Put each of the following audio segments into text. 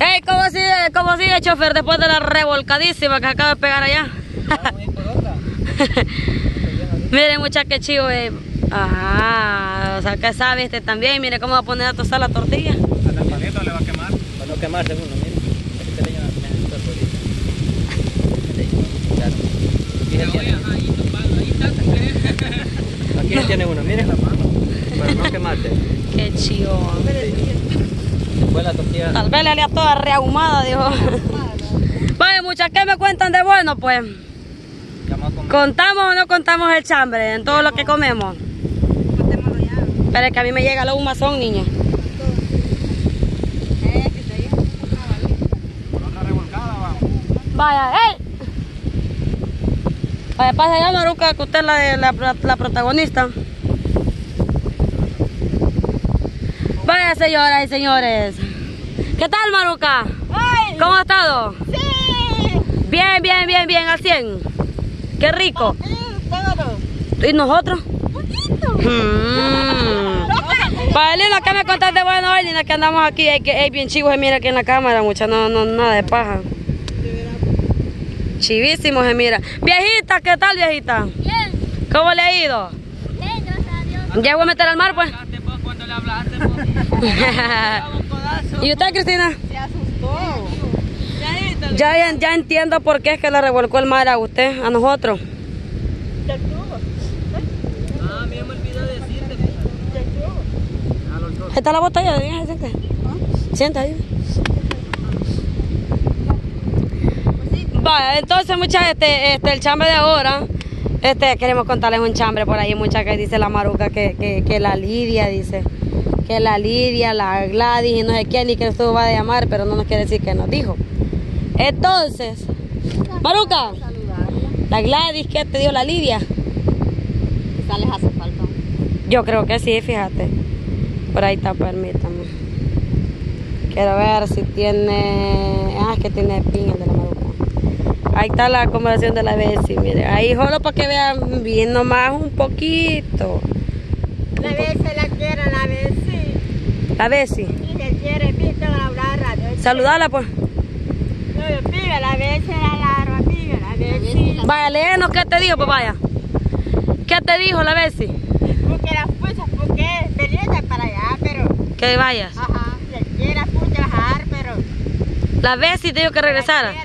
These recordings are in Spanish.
Hey, ¿cómo sigue, ¿cómo sigue, chofer, después de la revolcadísima que acaba de pegar allá? Miren, muchachos, qué chivo, eh. Ajá, o sea, que sabe este también. Mire cómo va a poner a tostar la tortilla. A la paleta le va a quemar. Para no quemar. Aquí la tiene. Aquí se tiene uno, mire. Para no quemarte. Qué chivo. Tortilla. Tal vez le haría toda reahumada, dijo. Vaya, muchachos, ¿qué me cuentan de bueno, pues? ¿Contamos o no contamos el chambre en todo lo que comemos? Contémoslo ya. Pero es que a mí me llega la humazón, niña. Eh. Vaya, ¡ey! Vaya, pasa allá, Maruca, que usted es la, la protagonista. Vaya, señoras y señores. ¿Qué tal, Maruca? ¡Ay! ¿Cómo ha estado? ¡Sí! Bien, bien, bien, bien, al 100. Qué rico. Sí, todo. ¿Y nosotros? Poquito. Mm. ¿qué me contaste de bueno hoy, Lina? Que andamos aquí, es que es bien chivo, se mira aquí en la cámara, mucha, no, no, nada de paja. Chivísimo se mira. Viejita, ¿qué tal, viejita? Bien. ¿Cómo le ha ido? Bien, gracias a Dios. ¿Ya voy a meter al mar, pues? cuando le hablaste. ¿Y usted, Cristina? Se asustó. Ya, ya, entiendo por qué es que le revolcó el mar a usted, a nosotros. Ah, me decirte. Está la botella, siente. Sienta ahí. Vaya, entonces muchas este, este, el chambre de ahora, este, queremos contarles un chambre por ahí, muchas que dice la maruca que, que, que la Lidia dice, que la Lidia, la Gladys y no sé quién, y que esto va a llamar, pero no nos quiere decir que nos dijo. Entonces, Maruca, la Gladys, ¿qué te dijo la Lidia? Quizás les hace falta. Yo creo que sí, fíjate. Por ahí está, permítame. Quiero ver si tiene. Ah, es que tiene pin el de la maruca. Ahí está la conversación de la Bessie, mire. Ahí solo para que vean bien nomás un poquito. La vez se la quiere, la sí. La Bessie. La. Saludala, pues. La la la vez sí. Vaya, léenos qué te dijo, pues vaya. ¿Qué te dijo la Bessie? Porque las puchas, porque venía para allá, pero. Que vayas. Ajá, se quiere puchas, pero. La Bessie te dijo que regresara. La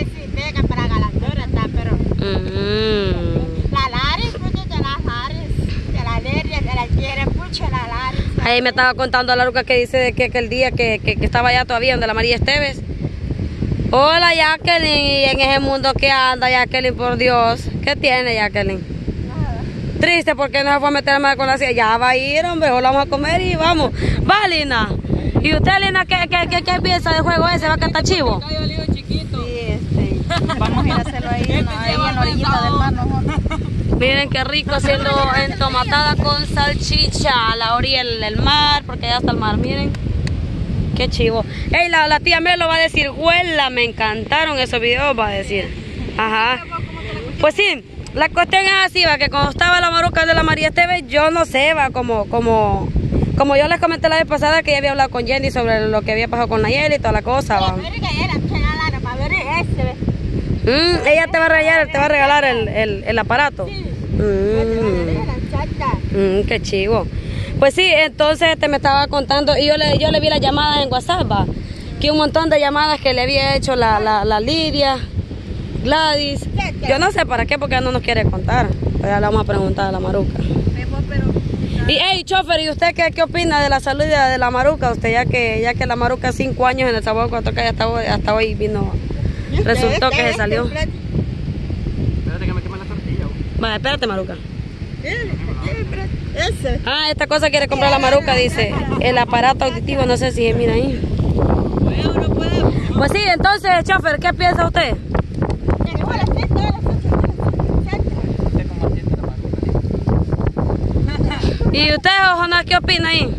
sí, pega para galandora, está, pero. Mm. La Laris, pucha, de las Laris. De la Leria, de la quiere, pucha, la Laris. Ahí me estaba contando la Luca que dice de que, que el día que, que, que estaba allá todavía, donde la María Esteves. Hola Jacqueline, y en ese mundo que anda Jacqueline, por Dios. ¿Qué tiene Jacqueline? Nada. Triste porque no se fue a meter más con la silla. Ya va a ir, hombre, hola, vamos a comer y vamos. Va, Lina. ¿Y usted, Lina, qué, qué, qué, qué piensa del juego ese? ¿Va a cantar chivo? Vamos a ir a hacerlo ahí, en- ahí en la orillita del mar, nosotros. Miren qué rico haciendo entomatada con salchicha a la orilla del, del mar, porque allá está el mar, miren. Qué chivo. Ey, la, la tía Melo va a decir, huela, me encantaron esos videos, va a decir. Ajá. Pues sí, la cuestión es así, va, que cuando estaba la maruca de la María Esteves, yo no sé, va, como, como, como yo les comenté la vez pasada que ya había hablado con Jenny sobre lo que había pasado con Nayeli y toda la cosa, va. Mm, ella te va a regalar, te va a regalar el, el, el aparato. Mm. Mm, qué chivo. Pues sí, entonces este me estaba contando y yo le, yo le vi las llamadas en WhatsApp, va, que un montón de llamadas que le había hecho la, la, la Lidia, Gladys. Yo no sé para qué, porque no nos quiere contar. Pero ya le vamos a preguntar a la Maruca. Y hey, chofer, ¿y usted qué, qué opina de la salud de, de la Maruca? Usted ya que ya que la Maruca cinco años en el sabor cuatro que hasta hoy, hasta hoy vino, resultó que se salió. Espérate que me queme la tortilla. Vaya, espérate, Maruca. Ah, esta cosa quiere comprar la Maruca, dice. El aparato auditivo, no sé si mira ahí. Pues sí, entonces, chofer, ¿qué piensa usted? ¿Y usted, Jonás, qué opina ahí?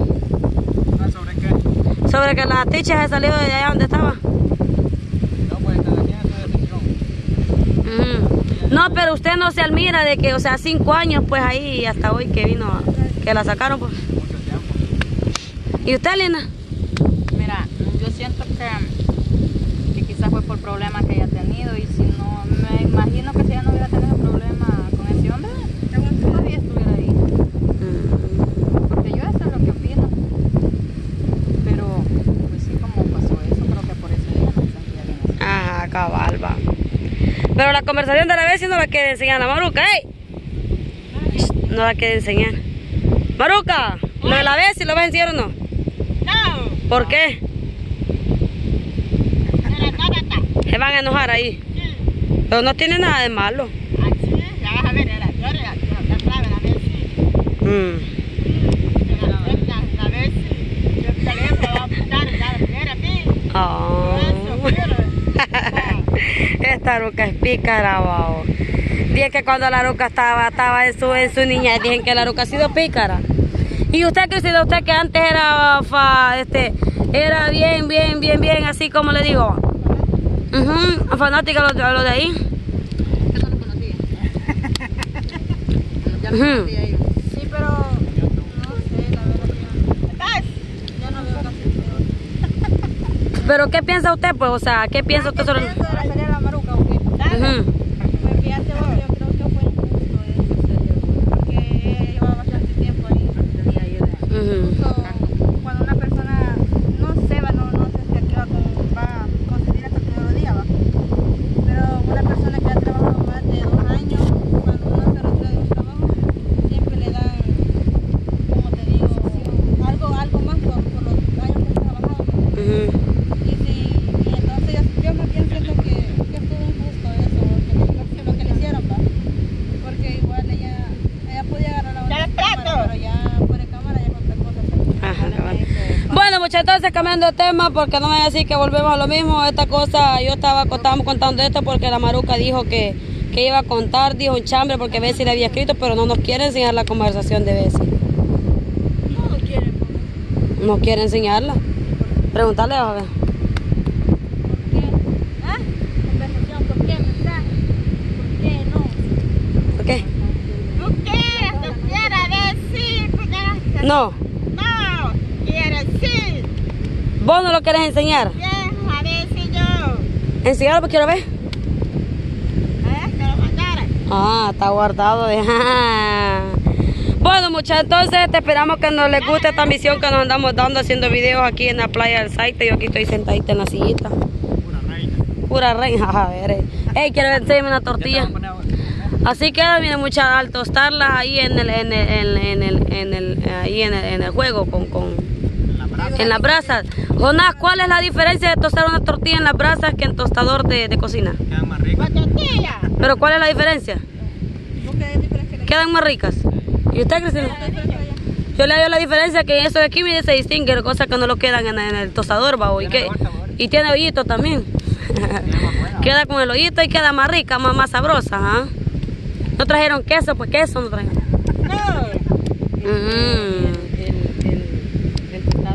Ah, ¿Sobre qué? Sobre que la ticha se salió de allá donde estaba. No, pues esta niña es de Ujú. No, pero usted no se admira de que, o sea, cinco años, pues ahí y hasta hoy que vino, que la sacaron, pues. Mucho tiempo. ¿Y usted, Lina? Mira, yo siento que problemas que haya tenido. Y si no, me imagino que si ella no hubiera tenido problema con ese hombre, todavía estuviera ahí. Mm. Porque yo eso es lo que opino. Pero, pues sí, como pasó eso, creo que por eso ella no se sentía bien así. Ajá, cabal, va. Pero la conversación de la vez no la quiere enseñar la Maruca, ¡ey! No la quiere enseñar. Maruca, lo de la vez, si lo vas a enseñar o no? No. ¿Por qué? Se van a enojar ahí. Pero no tiene nada de malo. Así, ya vas a ver, la sí. Mm. La, la, la vez sí. Yo te le voy a apuntar, la primera a mí. Oh. Eso, Esta ruca es pícara, wow. Dije que cuando la ruca estaba, estaba en su, en su niña, dicen que la ruca ha sido pícara. Y usted, Cristina, usted que antes era, fa- este, era bien, bien, bien, bien, así como le digo. Ujú, fanática a lo, lo de ahí. Yo no lo conocía. Ya lo Ujú. conocía yo. Sí, pero no sé, la verdad que ya no veo casi Pero ¿qué piensa usted, pues? O sea, ¿qué piensa usted sobre...? Eso de la serie de la maruca, ¿o qué? Ujú. Pues fíjate vos, yo creo que fue injusto esa serie, porque ella llevaba bastante tiempo ahí. Ujú. Incluso cuando una persona no se va, no, no sé si aquí va, con, va a conseguir hasta el primer día, va. Pero una persona que ha trabajado más de dos años, cuando uno se retira de un trabajo, siempre le dan, como te digo, algo, algo más por, por los años que ha trabajado. Ujú. Y, si, y entonces yo, yo más bien siento que, que estuvo injusto eso, que, lo, que le hicieron, va. Porque igual ella, ella podía agarrar la ¡Ya otra le cámara, trato! pero ya fuera de cámara ya es otra cosa. Ajá, cabal. Bueno, muchachos, entonces cambiando de tema, porque no me voy a decir que volvemos a lo mismo. Esta cosa, yo estaba estábamos contando esto porque la maruca dijo que, que iba a contar, dijo un chambre porque Bessie le había escrito, pero no nos quiere enseñar la conversación de Bessie. No lo quieren, ¿por No quiere enseñarla. Preguntarle a ver. ¿por qué? Mensaje. ¿Por qué no? ¿Por qué? ¿Tú quieres? ¿Tú quieres decir? Porque- No. No, quieres sí. ¿Vos no lo querés enseñar? Bien, a ver si yo. Enseñarlo porque quiero ver. A ver, te lo mandaré. Ah, está guardado de... Bueno, muchachos, entonces te esperamos que nos les guste esta misión que nos andamos dando haciendo videos aquí en la playa del Saite. Yo aquí estoy sentadita en la sillita. Pura reina. Pura reina, a ver. eh. Ey, quiero enseñarme una tortilla. Así queda, miren, muchachos, al tostarlas ahí en el, en el, en el, en el, en el- ahí en el, en el juego con, con, en las brasas. Jonás, ¿cuál es la diferencia de tostar una tortilla en las brasas que en tostador de, de cocina? Quedan más ricas. Tortilla. Pero ¿cuál es la diferencia? ¿Por qué es diferente que Quedan más ricas. ¿Y usted, Cristina? la Yo le doy la diferencia que eso de aquí mire, se distingue, cosa que no lo quedan en, en el tostador, babo. ¿Y, qué? y tiene hoyito también. queda con el hoyito y queda más rica, más, más sabrosa. ¿ah? No trajeron queso, pues queso no trajeron. No. Mm, El, el, el tostado qué rico. Eh, vos, mira, la Lina, cómo está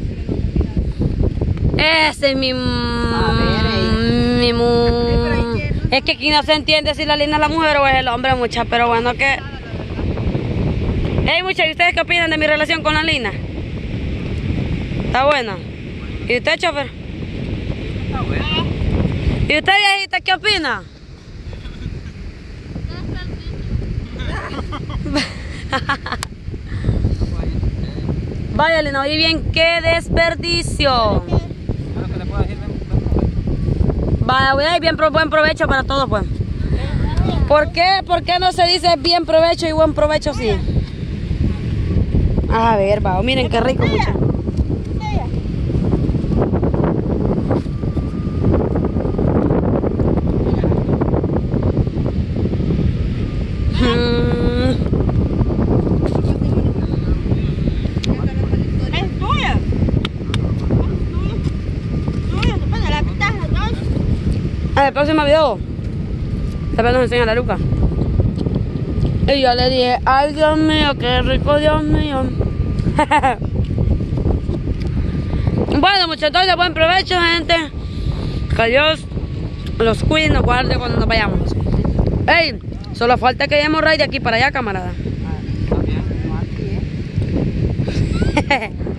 subiendo comida. Ese es mi... ver, mi mu- Es que aquí no se entiende si la lina es la mujer o es el hombre, mucha, pero bueno que... Hey, mucha, ¿y ustedes qué opinan de mi relación con la lina? ¿Está buena? ¿Y usted, chofer? Está bueno. ¿Y usted, viejita, qué opina? Vaya, Lina, oí bien, qué desperdicio. Vaya, voy a ir bien buen provecho para todos, pues. ¿Por qué? ¿Por qué no se dice bien provecho y buen provecho sí? A ver, va, miren qué rico, mucho. Mm, Es tuya. Tuya, depende, la mitad, ¿no? En el próximo video, también nos enseña la Luca. Y yo le dije, ay Dios mío, qué rico, Dios mío. bueno, muchachos, entonces, buen provecho, gente. Que Dios los cuide y nos guarde cuando nos vayamos. Ey, solo falta que lleguemos rey de aquí para allá, camarada.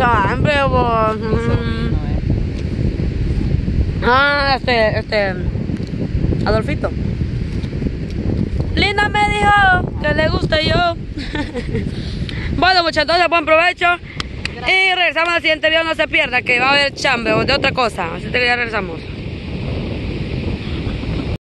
¿eh? Sangre, vos. Mm. Ah, este, este. Adolfito. Linda me dijo que le gusta yo. bueno, muchachos, buen provecho. Y regresamos al siguiente video, no se pierda, que va a haber chambe o de otra cosa. Así que ya regresamos.